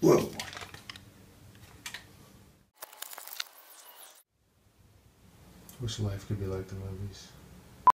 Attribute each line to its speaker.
Speaker 1: Whoa. Wish life could be like the movies.